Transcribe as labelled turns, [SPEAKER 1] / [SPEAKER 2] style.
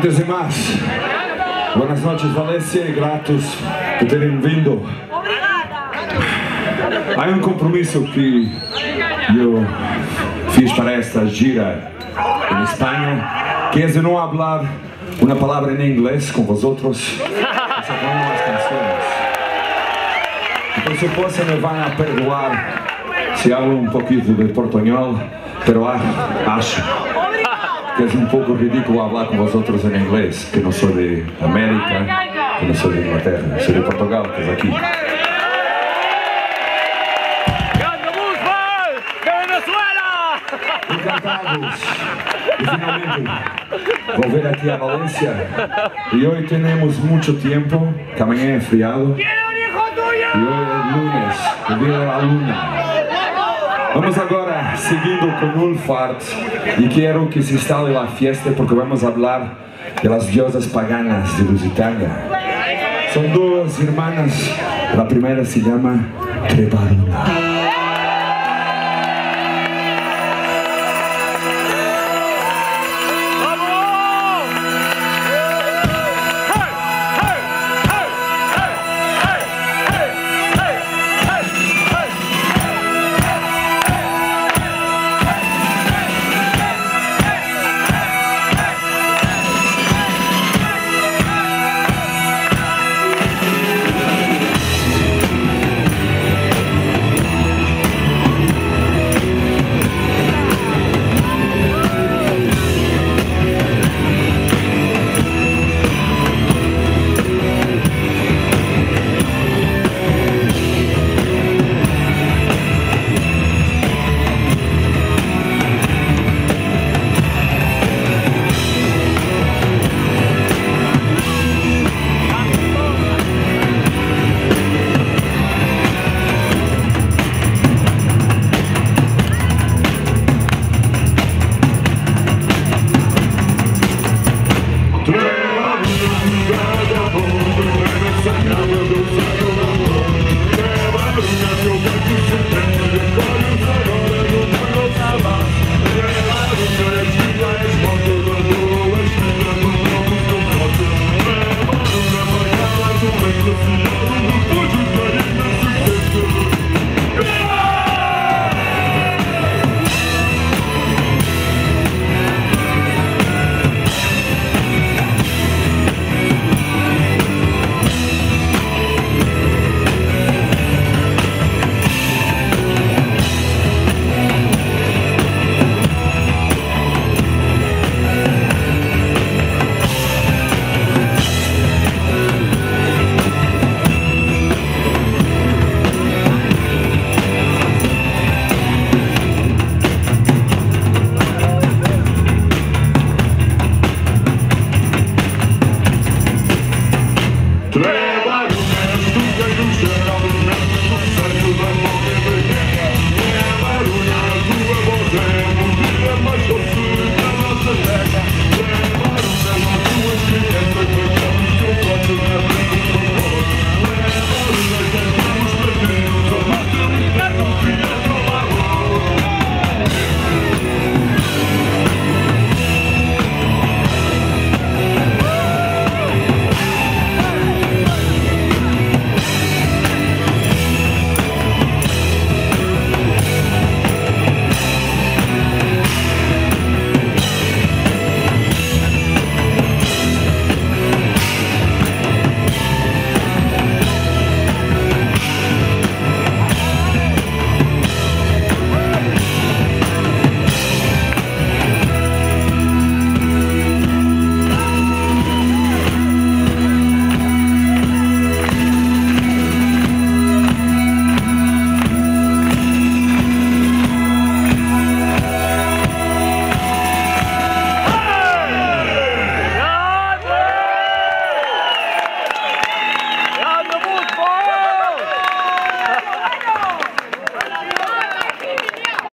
[SPEAKER 1] Antes de más, buenas noches Valencia y gratos por terem vindo. Há um compromisso que eu fiz para esta gira em Espanha, que é de não falar uma palavra em inglês com vosotros, só com as canções. Por supuesto me vão a perdoar se hablo um pouquinho de portuñol, pero ah, acho que es un poco ridículo hablar con vosotros en inglés, que no soy de América, que no soy de Inglaterra, soy de Portugal, que es aquí. Encantados de finalmente volver aquí a Valencia. Y hoy tenemos mucho tiempo, que mañana es friado. Y hoy es lunes, el día de la luna. Vamos agora seguindo com Ulfart e quero que se instale a fiesta porque vamos falar de las diosas paganas de Lusitania. São duas irmãs, a primeira se chama Trebaruna.